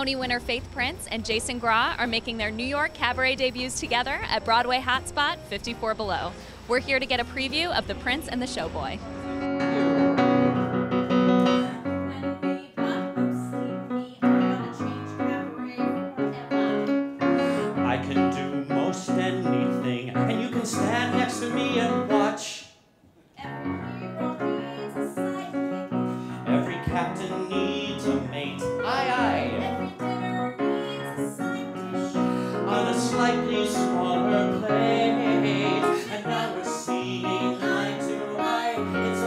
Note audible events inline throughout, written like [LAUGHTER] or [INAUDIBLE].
Tony winner Faith Prince and Jason Graae are making their New York cabaret debuts together at Broadway Hotspot 54 Below. We're here to get a preview of The Prince and the Showboy. Every captain needs a mate. Aye, aye. On a slightly smaller plate. And now we're seeing eye to eye. It's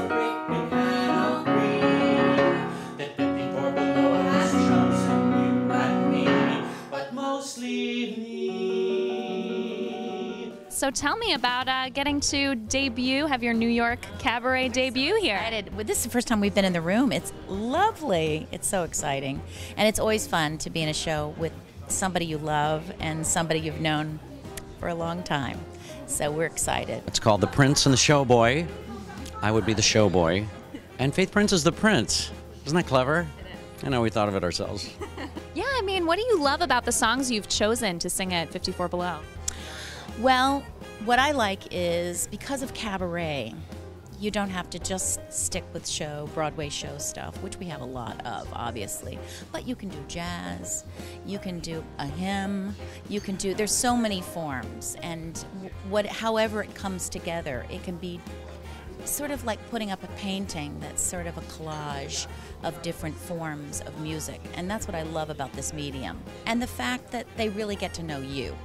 So tell me about uh, getting to debut, have your New York cabaret debut here. excited. Well, This is the first time we've been in the room. It's lovely. It's so exciting. And it's always fun to be in a show with somebody you love and somebody you've known for a long time. So we're excited. It's called The Prince and the Showboy. I would be the showboy. And Faith Prince is the prince. Isn't that clever? I know we thought of it ourselves. [LAUGHS] Yeah, I mean, what do you love about the songs you've chosen to sing at 54 Below? Well, what I like is because of cabaret, you don't have to just stick with show, Broadway show stuff, which we have a lot of, obviously. But you can do jazz, you can do a hymn, you can do. There's so many forms, and what, however it comes together, it can be sort of like putting up a painting that's sort of a collage of different forms of music. And that's what I love about this medium. And the fact that they really get to know you.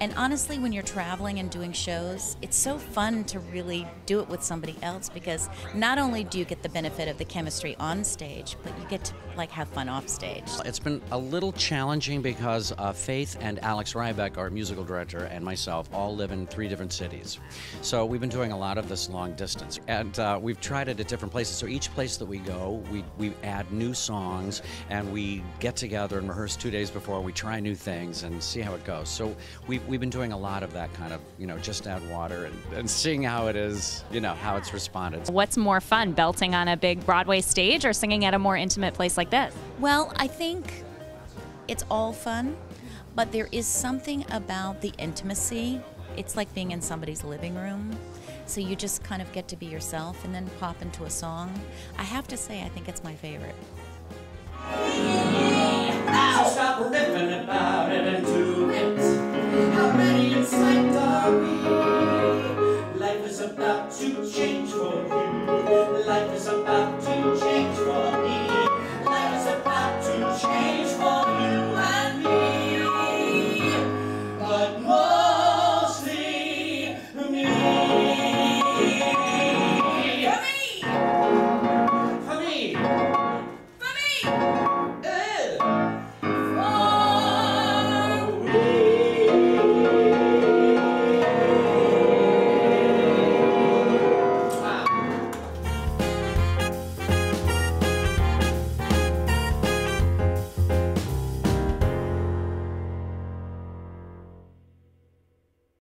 And honestly, when you're traveling and doing shows, it's so fun to really do it with somebody else because not only do you get the benefit of the chemistry on stage, but you get to like have fun off stage. It's been a little challenging because uh, Faith and Alex Rybeck, our musical director, and myself all live in three different cities. So we've been doing a lot of this long distance. And uh, we've tried it at different places. So each place that we go, we, we add new songs and we get together and rehearse two days before. We try new things and see how it goes. So we've, we've been doing a lot of that kind of, you know, just add water and, and seeing how it is, you know, how it's responded. What's more fun, belting on a big Broadway stage or singing at a more intimate place like this? Well, I think it's all fun, but there is something about the intimacy. It's like being in somebody's living room. So you just kind of get to be yourself and then pop into a song. I have to say, I think it's my favorite. Stop riffing about it and do it. How many in sight are we? Life is about to change for you. Life is about to change for you.